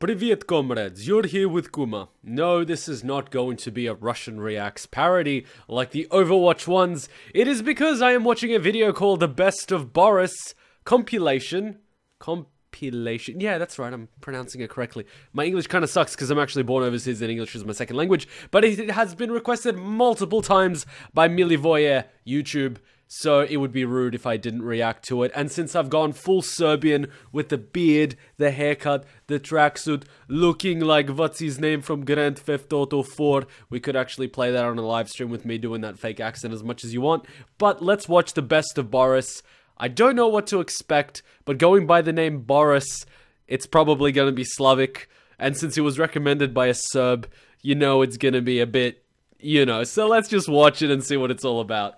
Privet, comrades, you're here with Kuma. No, this is not going to be a Russian Reacts parody like the Overwatch ones. It is because I am watching a video called The Best of Boris compilation. Compilation. Yeah, that's right, I'm pronouncing it correctly. My English kind of sucks because I'm actually born overseas and English is my second language, but it has been requested multiple times by Milivoje YouTube so it would be rude if I didn't react to it. And since I've gone full Serbian with the beard, the haircut, the tracksuit, looking like what's his name from Grand Theft Auto 4, we could actually play that on a live stream with me doing that fake accent as much as you want. But let's watch the best of Boris. I don't know what to expect, but going by the name Boris, it's probably going to be Slavic. And since it was recommended by a Serb, you know it's going to be a bit, you know. So let's just watch it and see what it's all about.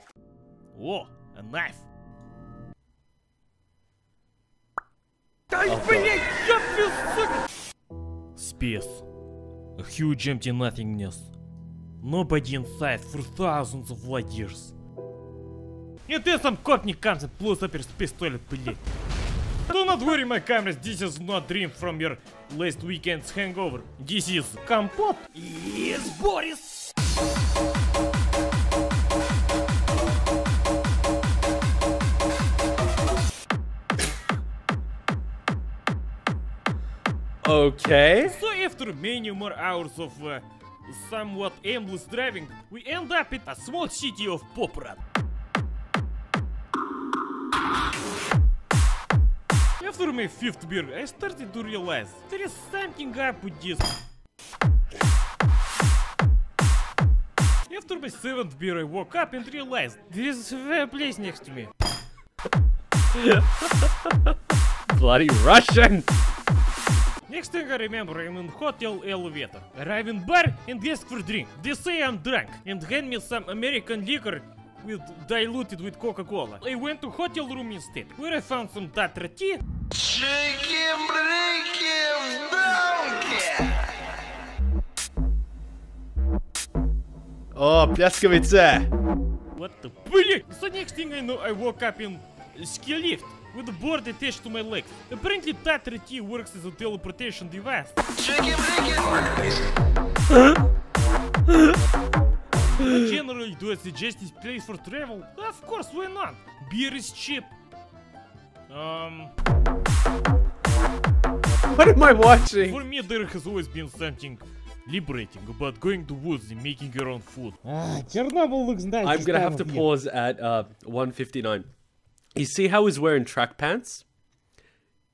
О, a knife. Да ага. блять, я песок! Спец. A huge empty nothingness. Nobody inside for thousands of years. Нет, ты сам копник камзет, плюс опер с пистолет, блять. Что на дворе, моя камера? This is not dream from your last weekend's hangover. This is компот. Yes, Борис! Okay. So after many more hours of uh, somewhat aimless driving, we end up in a small city of Poprad. After my fifth beer, I started to realize there is something up with this. After my seventh beer, I woke up and realized there is a place next to me. Bloody Russian. Next thing I remember, I'm in hotel elevator. Arrive in bar and ask for drink. They say I'm drunk and hand me some American liquor with diluted with Coca-Cola. I went to hotel room instead, where I found some Tatra tea. Oh, Piaskovice. What the блин? So next thing I know, I woke up in ski lift with the board attached to my legs. Apparently Tatra tea works as a teleportation device. But generally, do I suggest this place for travel? Of course, why not? Beer is cheap. Um, What am I watching? for me, there has always been something liberating about going to woods and making your own food. Ah, Chernobyl looks nice. I'm gonna have to of pause at uh 159. You see how he's wearing track pants?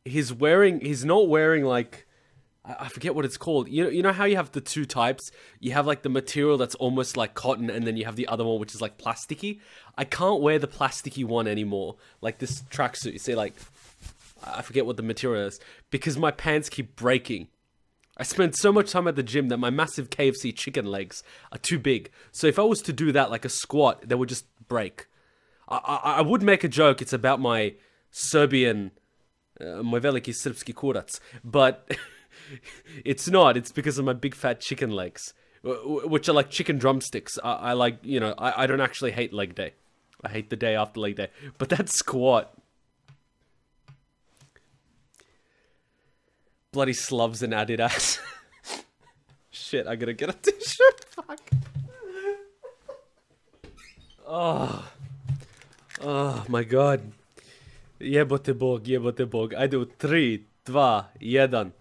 He's wearing. He's not wearing like. I forget what it's called. You know, you know how you have the two types. You have like the material that's almost like cotton, and then you have the other one which is like plasticky. I can't wear the plasticky one anymore. Like this tracksuit. You see, like I forget what the material is because my pants keep breaking. I spend so much time at the gym that my massive KFC chicken legs are too big. So if I was to do that like a squat, they would just break. I, I, would make a joke. It's about my Serbian, uh, moj veliki srpski kurac, but it's not. It's because of my big fat chicken legs, wh- wh- which are like chicken drumsticks. I, I like, you know, I, I don't actually hate leg day. I hate the day after leg day, but that squat. Bloody slubs and Adidas. Shit, I gotta get a t-shirt. Fuck. Oh. Oh my god. Jebote bog, jebote bog. Ajde u 3, 2, 1.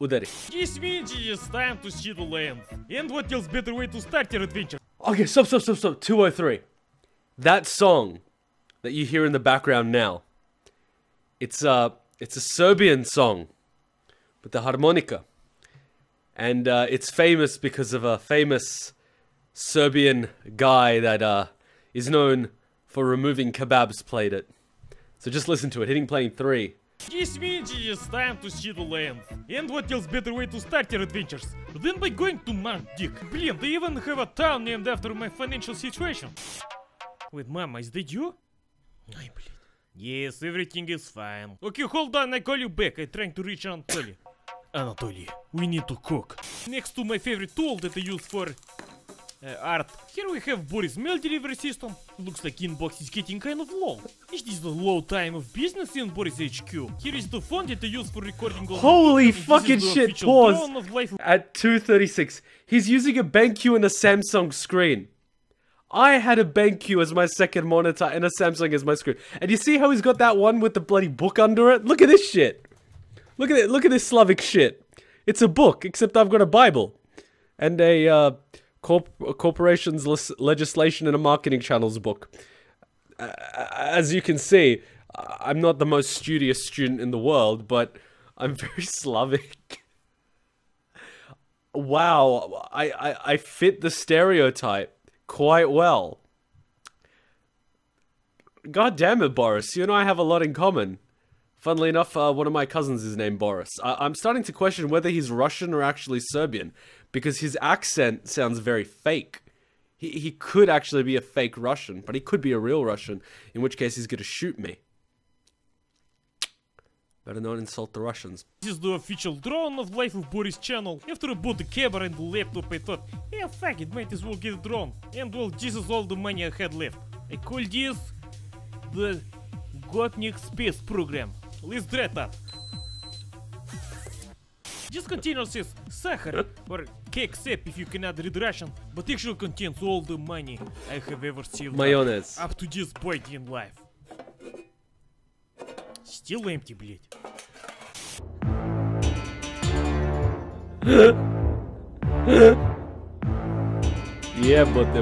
Udari. This means it is time to see the land. And what else better way to start your adventure? Okay, stop, stop, stop, stop. 203. That song that you hear in the background now. It's a, it's a Serbian song with the harmonica. And uh, it's famous because of a famous Serbian guy that uh, is known for removing kebabs played it. So just listen to it. Hitting playing 3. This means it is time to see the land. And what else better way to start your adventures than by going to Mount Dick? Блин, they even have a town named after my financial situation. Wait, mama, is that you? Ай, блядь. Yes, everything is fine. Okay, hold on, I call you back. I'm trying to reach Anatoly. Anatoly, we need to cook. Next to my favorite tool that I use for uh, art. Here we have Boris mail delivery system. Looks like inbox is getting kind of low. Is this the low time of business in Boris HQ? Here is the phone that I use for recording all Holy videos, and this is fucking shit, pause. At 236, he's using a BenQ and a Samsung screen. I had a BenQ as my second monitor and a Samsung as my screen. And you see how he's got that one with the bloody book under it? Look at this shit. Look at it. Look at this Slavic shit. It's a book, except I've got a Bible and a uh, corp- corporation's legislation and a marketing channels book. Uh, as you can see, I'm not the most studious student in the world, but I'm very Slavic. wow, I, I, I fit the stereotype quite well. God damn it, Boris, you and I have a lot in common. Funnily enough, uh, one of my cousins is named Boris. I- I'm starting to question whether he's Russian or actually Serbian, because his accent sounds very fake. He, he could actually be a fake Russian, but he could be a real Russian, in which case he's gonna shoot me. Better not insult the Russians. This is the official drone of Life of Boris channel. After I bought the camera and the laptop, I thought, yeah, fuck it, might as well get a drone. And well, this is all the money I had left. I call this the Gopnik Space Program. Let's try that. This container says Sahar or cake sap if you cannot read Russian, but actually contains all the money I have ever up- Mayonnaise. up to this point in life. Still empty, блять. Yeah, but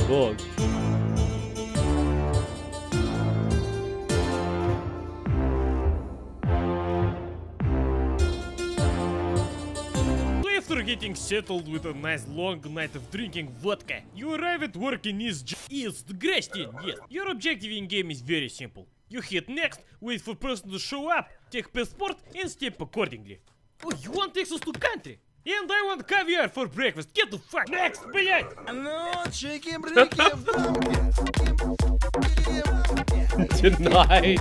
getting settled with a nice long night of drinking vodka. You arrive at work in East, East Grestin, yes. Your objective in game is very simple. You hit next, wait for person to show up, take passport and step accordingly. Oh, you want access to country? And I want caviar for breakfast, get the fuck next, блять! Ну, чики-брики Tonight!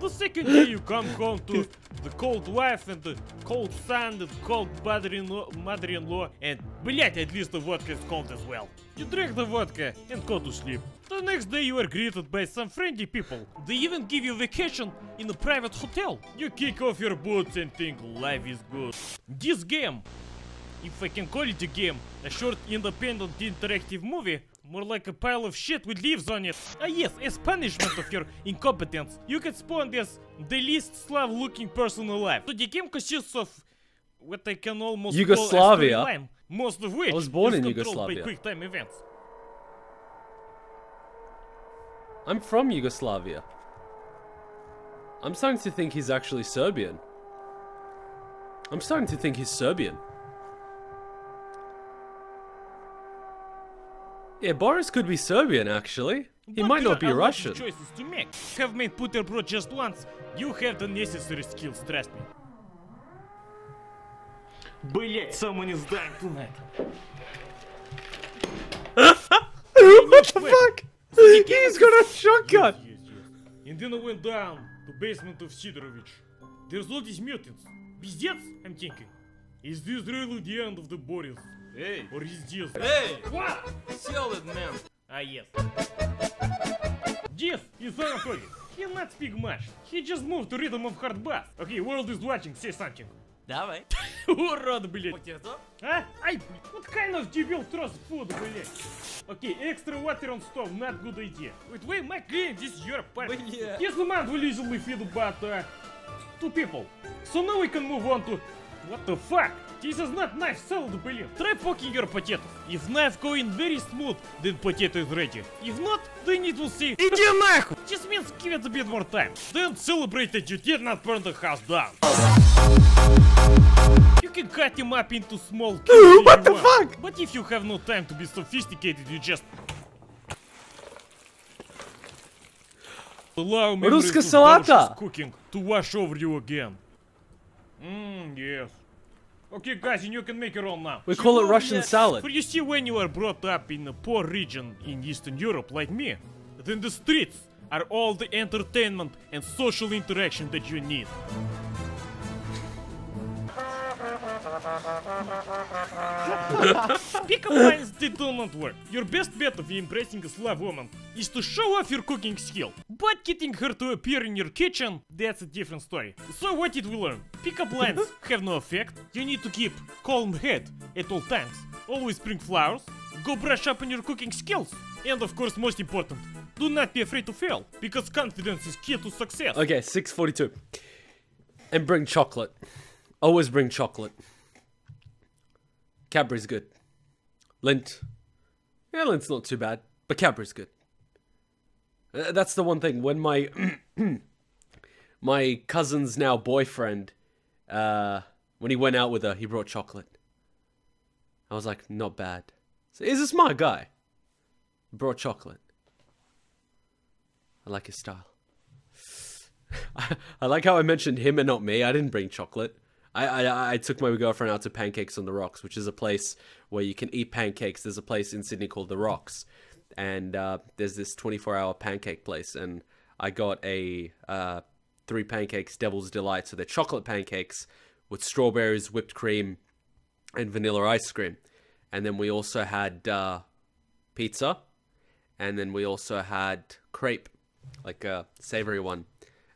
The second day you come home to the cold wife and the cold son, the cold mother-in-law, mother-in-law, and, блять, at least the vodka is cold as well. You drink the vodka and go to sleep. The next day you are greeted by some friendly people. They even give you vacation in a private hotel. You kick off your boots and think life is good. This game if I can call it a game, a short independent interactive movie, more like a pile of shit with leaves on it. Ah yes, as punishment of your incompetence, you can spawn as the least Slav looking person alive. So the game consists of what I can almost Yugoslavia? call most of which was born is in controlled by Yugoslavia. quick time events. I'm from Yugoslavia. I'm starting to think he's actually Serbian. I'm starting to think he's Serbian. Yeah, Boris could be Serbian actually. He But might there not be are a lot of Russian. choices to make. Have made Puterbro just once. You have the necessary skills, trust me. Блять, someone is dying tonight. what the fuck? He's got a shotgun! Yes, yes, yes. And then I went down to basement of Sidorovich. There's all these mutants. Пиздец, I'm thinking. Is this really the end of the Boris? Эй, Or is this... эй, What? sell it, man. Ah, yes. This is Anatoly. He not speak much. He just moved to rhythm of hard bass. Okay, world is watching, say something. Давай. Урод, блядь. Что? А? Ай, what kind of debil throws food, блядь? Okay, extra water on stove, not good idea. Wait, wait, my clean, this is your party. Блядь. Yes, the man will easily feed about uh, two people. So now we can move on to... What the fuck? This is not knife salad, блин. Try poking your potatoes. If knife going very smooth, then potato is ready. If not, then it will say... Иди нахуй! This means give it a bit more time. Then celebrate that you did not burn the house down. You can cut him up into small cubes What the fuck? But if you have no time to be sophisticated, you just allow memories Русская салата. Cooking to wash over you again. Mmm, yes. Okay, guys, and you can make your own now. We call it Russian salad. But you see, when you are brought up in a poor region in Eastern Europe, like me, then the streets are all the entertainment and social interaction that you need. Pickup lines they do not work. Your best bet of impressing a Slav woman is to show off your cooking skill. But getting her to appear in your kitchen, that's a different story. So what did we learn? Pickup lines have no effect. You need to keep calm head at all times. Always bring flowers. Go brush up on your cooking skills. And of course, most important, do not be afraid to fail, because confidence is key to success. Okay, 642. And bring chocolate. Always bring chocolate. Cadbury's good. Lindt. Yeah, Lindt's not too bad, but Cadbury's good. Uh, That's the one thing. When my my cousin's now boyfriend, uh, when he went out with her, he brought chocolate. I was like, not bad. So, is this my guy? Brought chocolate. I like his style. I like how I mentioned him and not me. I didn't bring chocolate. I, I I took my girlfriend out to Pancakes on the Rocks, which is a place where you can eat pancakes. There's a place in Sydney called the Rocks, and uh, there's this 24-hour pancake place. And I got a uh, three pancakes, Devil's Delight. So they're chocolate pancakes with strawberries, whipped cream, and vanilla ice cream. And then we also had uh, pizza, and then we also had crepe, like a savory one,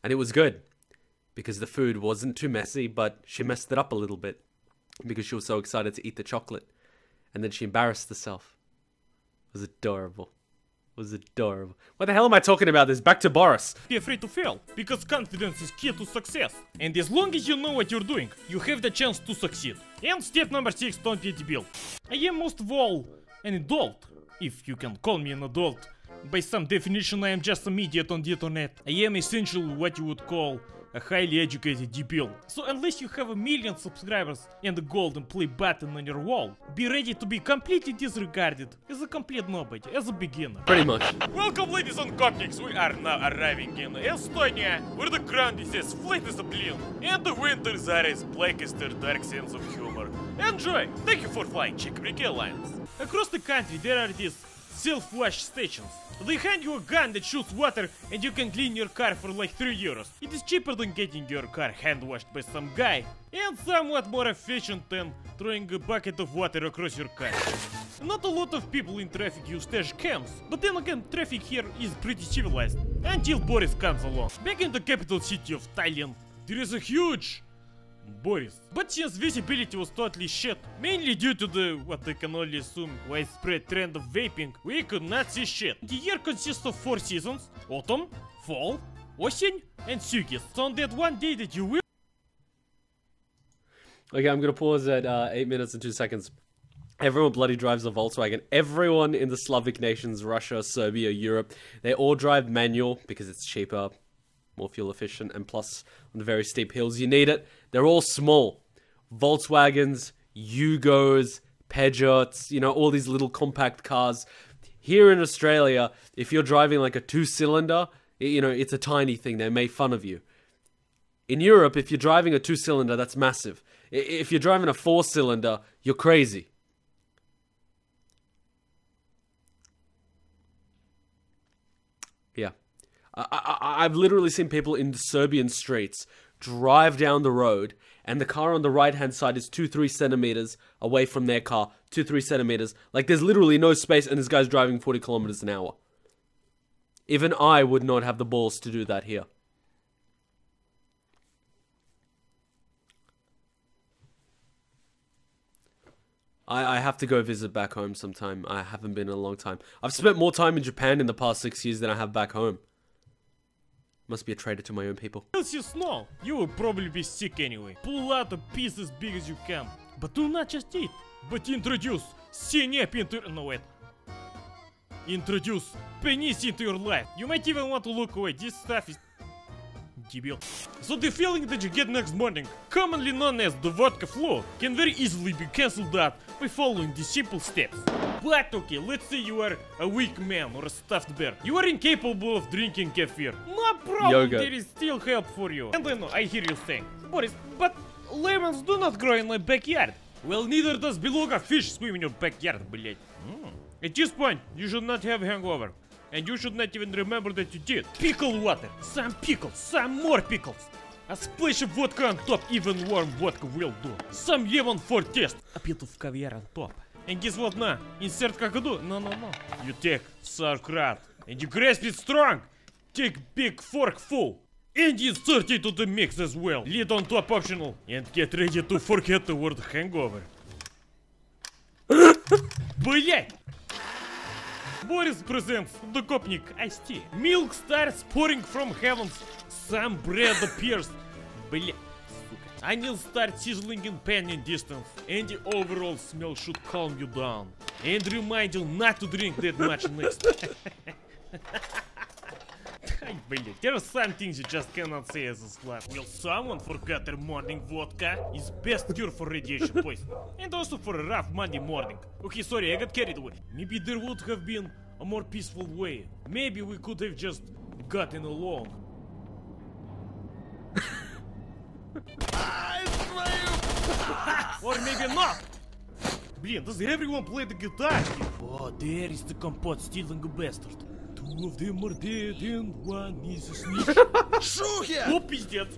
and it was good because the food wasn't too messy, but she messed it up a little bit because she was so excited to eat the chocolate, and then she embarrassed herself. It was adorable. It was adorable. What the hell am I talking about? This back to Boris. be afraid to fail, because confidence is key to success. And as long as you know what you're doing, you have the chance to succeed. And step number 6, don't be a debil. I am most of all an adult, if you can call me an adult. By some definition, I am just some idiot on the internet. I am essentially what you would call a highly educated debil. So unless you have a million subscribers and a golden play button on your wall, be ready to be completely disregarded as a complete nobody, as a beginner. Pretty much. Welcome, ladies and cupcakes. We are now arriving in Estonia, where the ground is as flat as a balloon, and the winters are as black as their dark sense of humor. Enjoy! Thank you for flying Czech Greek Airlines. Across the country, there are these self-wash stations. They hand you a gun that shoots water, and you can clean your car for like 3 euros. It is cheaper than getting your car hand-washed by some guy, and somewhat more efficient than throwing a bucket of water across your car. Not a lot of people in traffic use dash cams, but then again, traffic here is pretty civilized. Until Boris comes along. Back in the capital city of Tallinn, there is a huge Boris. But since visibility was totally shit, mainly due to the, what I can only assume, widespread trend of vaping, we could not see shit. The year consists of four seasons, autumn, fall, осень, and Sugis. So on that one day that you will Okay, I'm gonna pause at uh, eight minutes and two seconds. Everyone bloody drives a Volkswagen. Everyone in the Slavic nations, Russia, Serbia, Europe, they all drive manual because it's cheaper, more fuel efficient, and plus on the very steep hills you need it. They're all small. Volkswagens, Yugos, Peugeots, you know, all these little compact cars. Here in Australia, if you're driving like a two-cylinder, you know, it's a tiny thing. They make fun of you. In Europe, if you're driving a two cylinder, that's massive. If you're driving a four cylinder, you're crazy. Yeah. I- I've literally seen people in the Serbian streets drive down the road, and the car on the right hand side is two, three centimeters away from their car. Two, three centimeters. Like there's literally no space, and this guy's driving 40 kilometers an hour. Even I would not have the balls to do that here. I, I have to go visit back home sometime. I haven't been in a long time. I've spent more time in Japan in the past six years than I have back home. Must be a traitor to my own people. see snow, you will probably be sick anyway. Pull out a piece as big as you can. But do not just eat, but introduce Sinep into... No, wait. Introduce penis into your life. You might even want to look away. This stuff is... Дебил. So the feeling that you get next morning, commonly known as the vodka flu, can very easily be cancelled out by following these simple steps. But okay, let's say you are a weak man or a stuffed bear. You are incapable of drinking kefir. No problem, Yogurt. there is still help for you. And I know, I hear you saying, Boris, but lemons do not grow in my backyard. Well, neither does beluga fish swim in your backyard, блять. At this point, you should not have hangover. And you should not even remember that you did. Pickle water, some pickles, some more pickles. A splash of vodka on top, even warm vodka will do. Some lemon for taste. A bit of caviar on top. And guess what now? Insert kakadu? No, no, no. You take sauerkraut and you grasp it strong. Take big fork full. And insert it to the mix as well. Lid on top optional. And get ready to forget the word hangover. Блять! Boris presents the Kopnik Ice Tea. Milk starts pouring from heavens. Some bread appears. Бля, сука. Onion starts sizzling in pan in distance. And the overall smell should calm you down. And remind you not to drink that much next. Ай, блядь, there are some things you just cannot say as a slut. Will someone forget their morning vodka? Is best cure for radiation poisoning. And also for a rough Monday morning. Okay, sorry, I got carried away. Maybe there would have been a more peaceful way. Maybe we could have just gotten along. or maybe not. Блин, does everyone play the guitar? Oh, there is the compot stealing a bastard. Шухер! Oh, пиздец!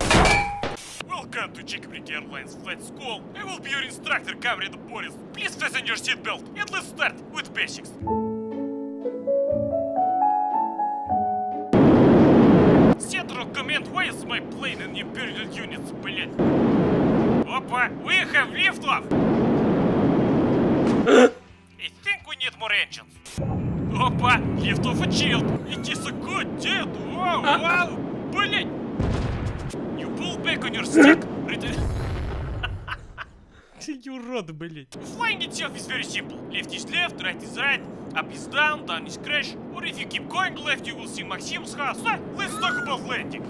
Welcome to Chickabrit Airlines Flight School. I will be your instructor, Comrade Boris. Please fasten your seatbelt and let's start with basics. Central Command, why is my plane in Imperial units, блять? Опа, we have liftoff! I think we need more engines. Опа, liftoff achieved. It is a good jet. Wow, wow, блять! You pull back on your stick. You урод, блять. Flying itself is very simple. Left is left, right is right, up is down, down is crash. Or if you keep going left, you will see Maxim's house. So, let's talk about landing.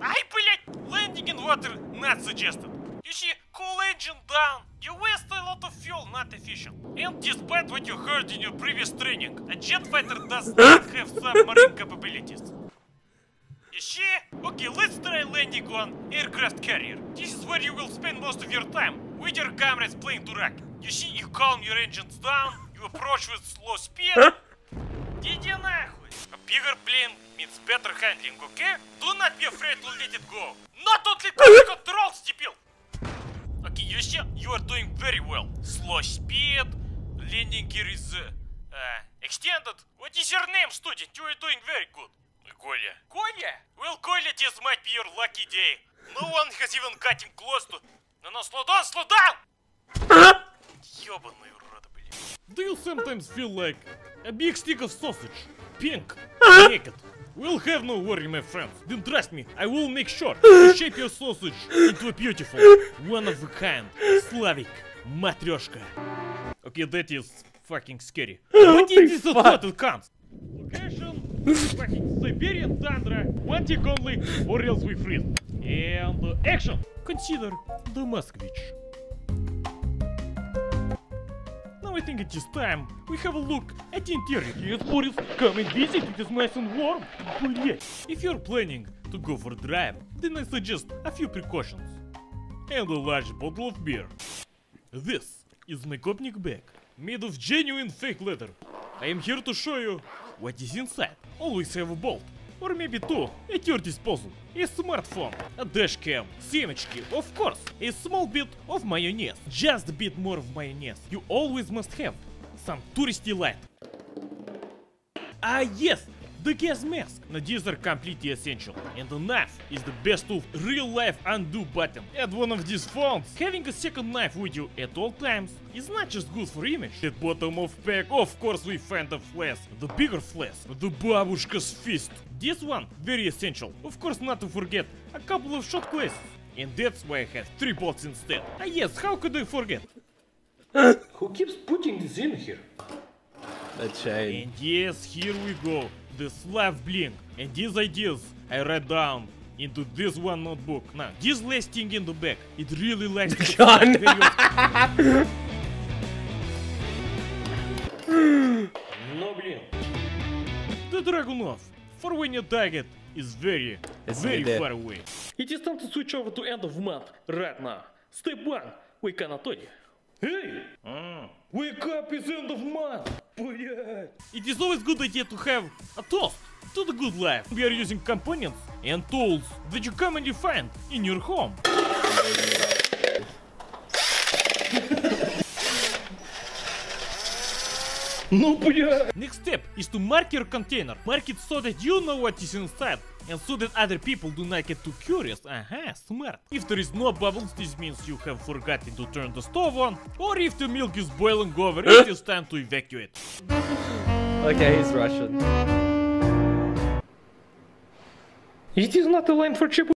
Ай, блять! Landing in water not suggested. You see, cool engine down. You waste a lot of fuel, not efficient. And despite what you heard in your previous training, a jet fighter does not have submarine capabilities. You see? Okay, let's try landing on aircraft carrier. This is where you will spend most of your time with your comrades playing Durak. You see, you calm your engines down, you approach with slow speed. Иди нахуй! A bigger plane means better handling, okay? Do not be afraid to let it go. Not only control, stupid! Okay, you see, you are doing very well. Slow speed, landing gear is uh, uh, extended. What is your name, student? You are doing very good. Коля. Коля? Well, Коля, this might be your lucky day. No one has even got him close to... No, no, slow down, slow down! Ёбаные уроды, блин. Do you sometimes feel like a big stick of sausage? Pink, naked. We'll have no worry, my friends. Then trust me, I will make sure to shape your sausage into a beautiful, one of a kind, Slavic matryoshka. Okay, that is fucking scary. But it is a thought it comes. Location, fucking Siberian tundra, one tick only, or else we freeze. And uh, action! Consider the Moskvich. Now I think it is time we have a look at the interior. Yes, Boris, come and visit, it is nice and warm. Блять. If you're planning to go for a drive, then I suggest a few precautions. And a large bottle of beer. This is my Kopnik bag, made of genuine fake leather. I am here to show you what is inside. Always have a bolt, or maybe two, at your disposal. A smartphone, a dash cam, семечки, of course, a small bit of mayonnaise, just a bit more of mayonnaise. You always must have some touristy light. Ah yes, the gas mask. Now these are completely essential. And the knife is the best of real life undo button. At one of these phones, having a second knife with you at all times is not just good for image. At bottom of pack, of course we find the flask. The bigger flask. The babushka's fist. This one, very essential. Of course not to forget a couple of shot glasses. And that's why I have three bolts instead. Ah yes, how could I forget? Who keeps putting this in here? That chain. And yes, here we go. The Slav Blink. And these ideas I write down into this one notebook. Now, this last thing in the back, it really likes to John. No, блин. The Dragunov. For when your target is very, It's very there. far away. It is time to switch over to end of month right now. Step one. Wake Anatoly. Hey! Wake up, it's end of month! Блядь! It is always good idea to have a toast to the good life. We are using components and tools that you come and you find in your home. Ну, бля. Next step is to mark your container. Mark it so that you know what is inside. And so that other people do not get too curious. Aha, uh -huh, smart. If there is no bubbles, this means you have forgotten to turn the stove on. Or if the milk is boiling over, it is time to evacuate. Okay, he's Russian. It is not a line for cheap.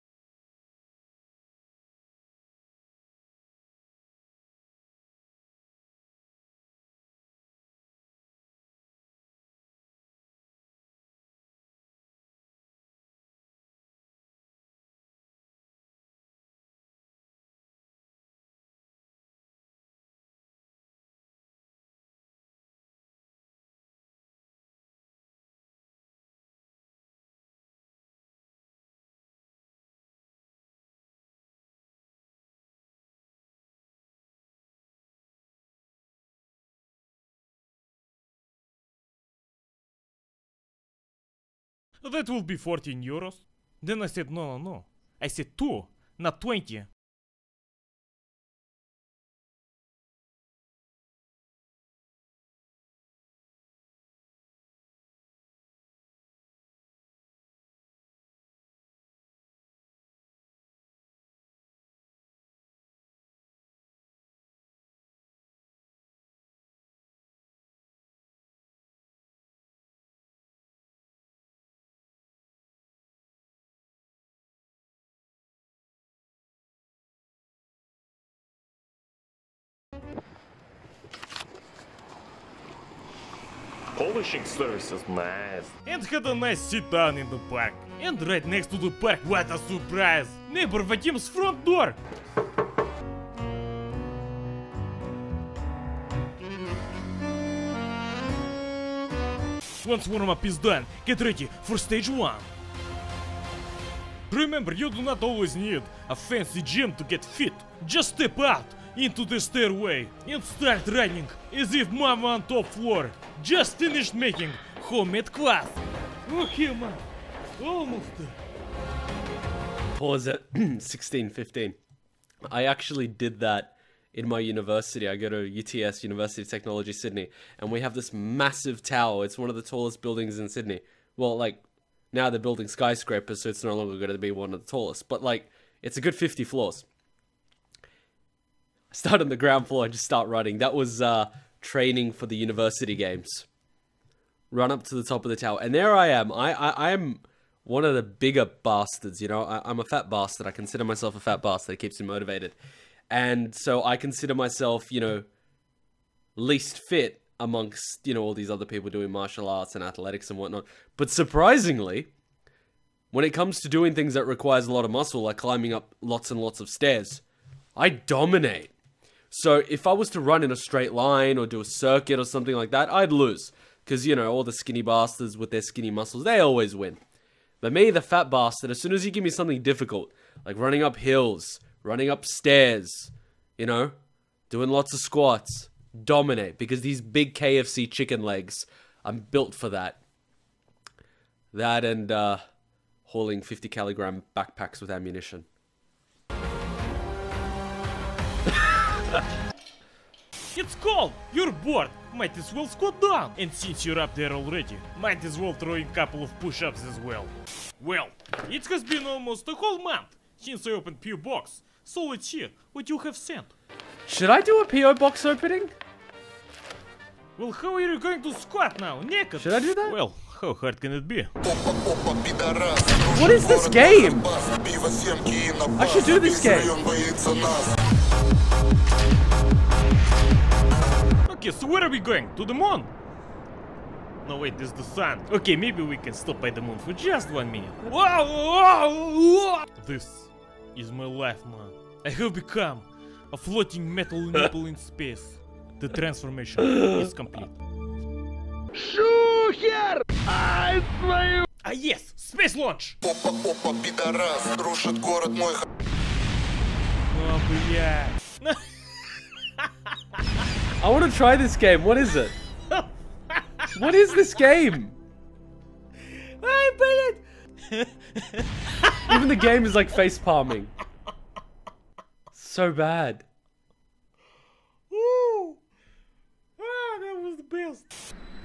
That will be 14 euros. Then I said, no, no, no. I said 2, not 20. Polishing service is nice. And had a nice sit down in the park. And right next to the park, what a surprise! Neighbor Vadim's front door! Once warm up is done, get ready for stage one. Remember, you do not always need a fancy gym to get fit. Just step out into the stairway and start running as if mama on top floor just finished making homemade class. Okay, man. Almost. Pause at 16, 15. I actually did that in my university. I go to UTS, University of Technology, Sydney, and we have this massive tower. It's one of the tallest buildings in Sydney. Well, like, now they're building skyscrapers, so it's no longer going to be one of the tallest, but like, it's a good 50 floors. Start on the ground floor and just start running. That was uh, training for the university games. Run up to the top of the tower, and there I am. I I, I am one of the bigger bastards. You know, I, I'm a fat bastard. I consider myself a fat bastard. It keeps me motivated, and so I consider myself, you know, least fit amongst you know all these other people doing martial arts and athletics and whatnot. But surprisingly, when it comes to doing things that requires a lot of muscle, like climbing up lots and lots of stairs, I dominate. So if I was to run in a straight line or do a circuit or something like that, I'd lose. Because, you know, all the skinny bastards with their skinny muscles, they always win. But me, the fat bastard, as soon as you give me something difficult, like running up hills, running up stairs, you know, doing lots of squats, dominate. Because these big KFC chicken legs, I'm built for that. That and uh, hauling 50 kilogram backpacks with ammunition. It's cold! You're bored! Might as well squat down! And since you're up there already, might as well throw in a couple of push-ups as well. Well, it has been almost a whole month since I opened Pew Box, so let's see what you have sent. Should I do a PO box opening? Well, how are you going to squat now? Naked? Should I do that? Well, how hard can it be? What is this game? I should do this game. Okay, so where are we going? To the moon? No, wait, this is the sun. Okay, maybe we can stop by the moon for just one minute. Wow, wow, wow. This is my life, man. I have become a floating metal nipple in space. The transformation is complete. Ah, yes! Space launch! Опа, опа, пидорас, рушит город мой х- Oh, блядь. I want to try this game. What is it? What is this game? I Even the game is like face palming. So bad. Ooh. Ah, that was the best.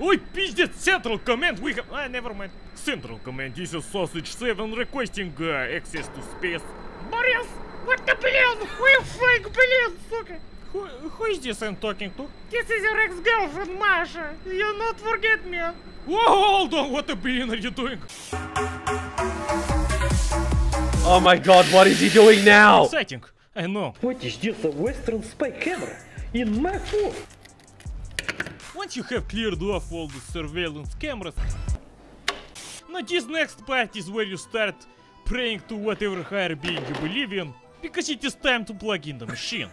Ой, пиздец, Central Command, we have... Ah, never mind. Central Command, this is Sausage 7 requesting uh, access to space. Борис, what the блин? We fake, блин, сука. Who, who is this I'm talking to? This is your ex-girlfriend, Masha. You not forget me. Whoa, hold on, what the billion are you doing? Oh my god, what is he doing now? Exciting, I know. What is this, a Western spy camera? In my phone? Once you have cleared off all the surveillance cameras, now this next part is where you start praying to whatever higher being you believe in, because it is time to plug in the machine.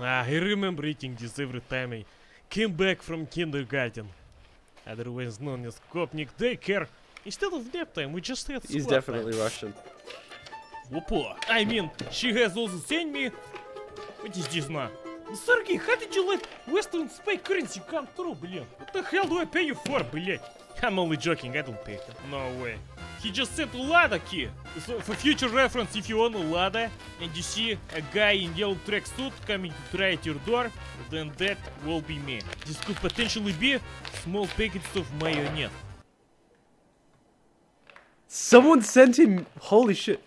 Ah, I remember eating this every time I came back from kindergarten, otherwise known as Kopnik daycare. Instead of nap time, we just had He's squat time. definitely Russian. Опа! I mean, she has also sent me... What is this now? Sergey, how did you let Western spy currency come through, блин? What the hell do I pay you for, блять? I'm only joking, I don't pay him. No way. He just sent a Lada key. So for future reference, if you own a Lada and you see a guy in yellow tracksuit coming to try at your door, then that will be me. This could potentially be small packets of mayonnaise. Someone sent him. Holy shit.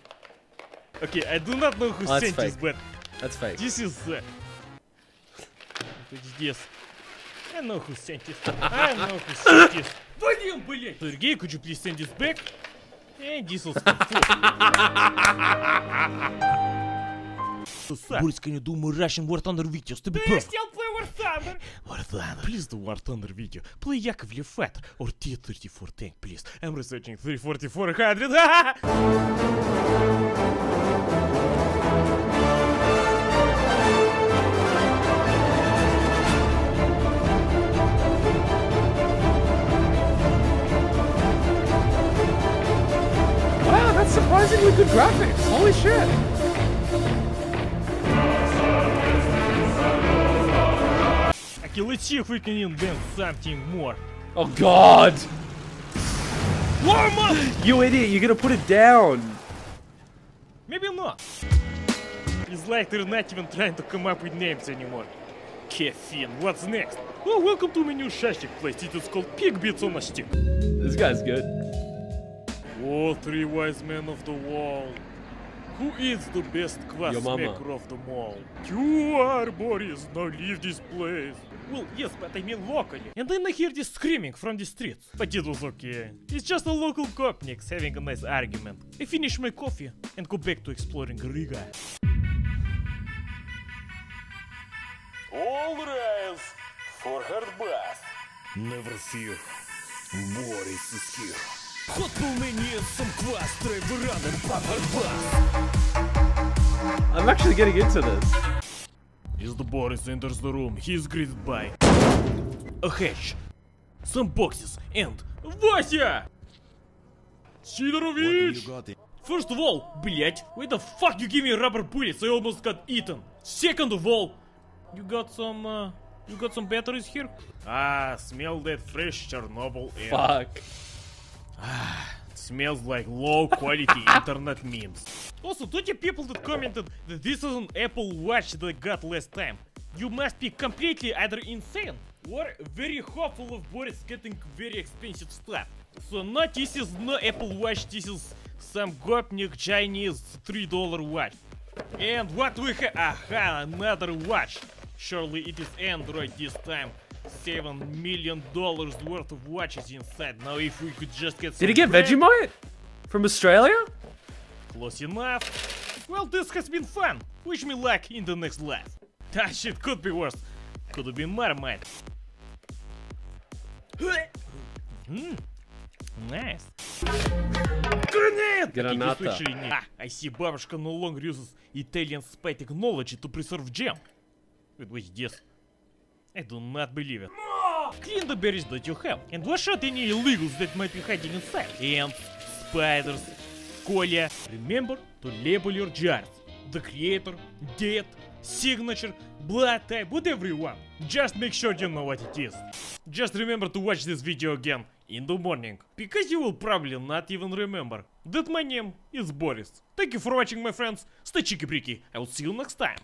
Okay, I do not know who Oh, sent this, but That's fake. This is uh, this? I know who sent it. I know who sent it. Блин, блядь! Сергей, could you please send this back? And this will Борьска, не думаю, Russian War Thunder video, stupid bro. Please don't play War Thunder. War Thunder. Please do War Thunder video. Play Yakovlev Fatter or T-34 tank, please. I'm researching 344 100. Surprisingly good graphics. Holy shit. Okay, let's see if we can invent something more. Oh god. Warm up! You idiot, you're gonna put it down. Maybe not. It's like they're not even trying to come up with names anymore. Caffeine, what's next? Oh, welcome to my new shashlik place. It is called Pig Bits on a Stick. This guy's good. Oh, three wise men of the wall. Who is the best kvass maker of them all? You are, Boris. Now leave this place. Well, yes, but I mean locally. And then I hear this screaming from the streets. But it was okay. It's just a local gopniks having a nice argument. I finish my coffee and go back to exploring Riga. All rise for hard bass. Never fear. Boris is here. Ход полнение сам квас, драйвераном папарбас. I'm actually getting into this. As the Boris enters the room, he is greeted by a hatch, some boxes, and Вася! Sidorovich! First of all, блять, why the fuck you give me rubber bullets? I almost got eaten. Second of all, you got some, uh, you got some batteries here? Ah, smell that fresh Chernobyl air. Fuck. Smells like low quality internet memes. Also, to the people that commented that this is an Apple Watch that I got last time, you must be completely either insane or very hopeful of Boris getting very expensive stuff. So no, this is no Apple Watch, this is some gopnik Chinese $3 watch. And what we have? Aha, another watch. Surely it is Android this time Seven million dollars worth of watches inside. Now if we could just get Did he some get bread- Vegemite? From Australia? Close enough. Well, this has been fun. Wish me luck in the next life. That shit could be worse. Could have been Marmite. Hmm. Nice. Grenade! Granata. Какие случаи не- Ah, I see бабушка no longer uses Italian spy technology to preserve jam. Wait, wait, this. I do not believe it. Clean the berries that you have and wash out any illegals that might be hiding inside. Ants, spiders, Коля. Remember to label your jars. The creator, dead, signature, blood type, whatever you want. Just make sure you know what it is. Just remember to watch this video again in the morning, because you will probably not even remember that my name is Boris. Thank you for watching, my friends. Stay cheeky-breaky. I will see you next time.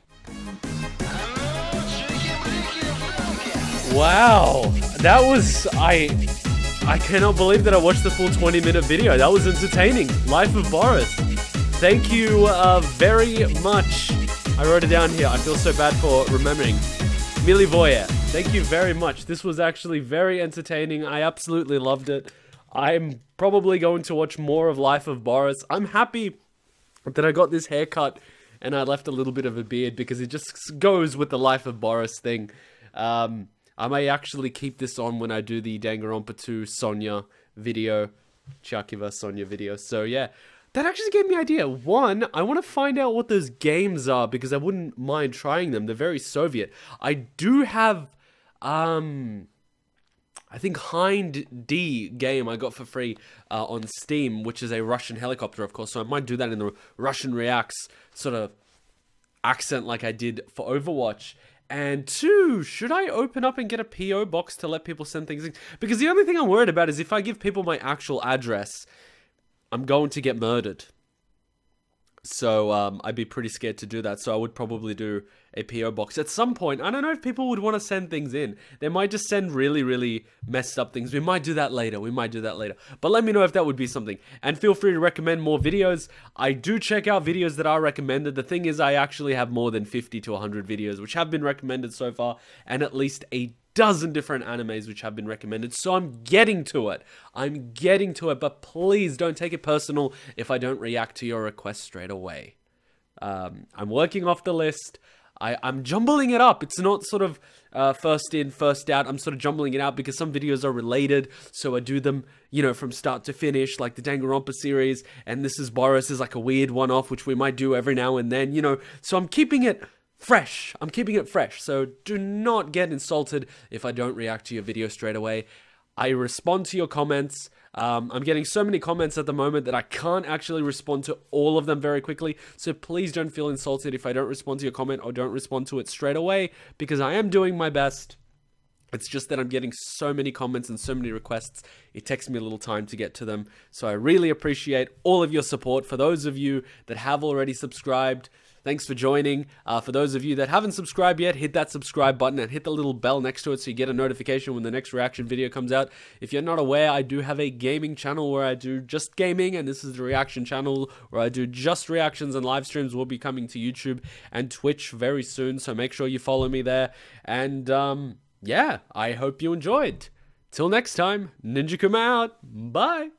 Wow, that was I. I cannot believe that I watched the full 20 minute video. That was entertaining. Life of Boris. Thank you uh, very much. I wrote it down here. I feel so bad for remembering. Milivoje, thank you very much. This was actually very entertaining. I absolutely loved it. I'm probably going to watch more of Life of Boris. I'm happy that I got this haircut and I left a little bit of a beard because it just goes with the Life of Boris thing. Um, I may actually keep this on when I do the Danganronpa 2 Sonya video, Chakiva Sonya video. So yeah, that actually gave me an idea. One, I want to find out what those games are because I wouldn't mind trying them. They're very Soviet. I do have, um, I think Hind D game I got for free uh, on Steam, which is a Russian helicopter, of course. So I might do that in the Russian Reacts sort of accent like I did for Overwatch. And two, should I open up and get a PO box to let people send things in? Because the only thing I'm worried about is if I give people my actual address, I'm going to get murdered. So um, I'd be pretty scared to do that. So I would probably do a PO box at some point. I don't know if people would want to send things in. They might just send really, really messed up things. We might do that later. We might do that later. But let me know if that would be something. And feel free to recommend more videos. I do check out videos that are recommended. The thing is, I actually have more than 50 to 100 videos which have been recommended so far, and at least a dozen different animes which have been recommended. So I'm getting to it. I'm getting to it, but please don't take it personal if I don't react to your request straight away. Um, I'm working off the list. I, I'm jumbling it up. It's not sort of uh, first in, first out. I'm sort of jumbling it out because some videos are related, so I do them, you know, from start to finish, like the Danganronpa series, and this is Boris is like a weird one-off, which we might do every now and then, you know. So I'm keeping it fresh. I'm keeping it fresh. So do not get insulted if I don't react to your video straight away. I respond to your comments. Um, I'm getting so many comments at the moment that I can't actually respond to all of them very quickly. So please don't feel insulted if I don't respond to your comment or don't respond to it straight away because I am doing my best. It's just that I'm getting so many comments and so many requests. It takes me a little time to get to them. So I really appreciate all of your support. For those of you that have already subscribed, thanks for joining. Uh, for those of you that haven't subscribed yet, hit that subscribe button and hit the little bell next to it so you get a notification when the next reaction video comes out. If you're not aware, I do have a gaming channel where I do just gaming, and this is the reaction channel where I do just reactions and live streams will be coming to YouTube and Twitch very soon. So make sure you follow me there. And, um, yeah, I hope you enjoyed. Till next time, Ninja Kuma out. Bye.